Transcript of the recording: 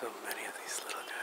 So many of these little.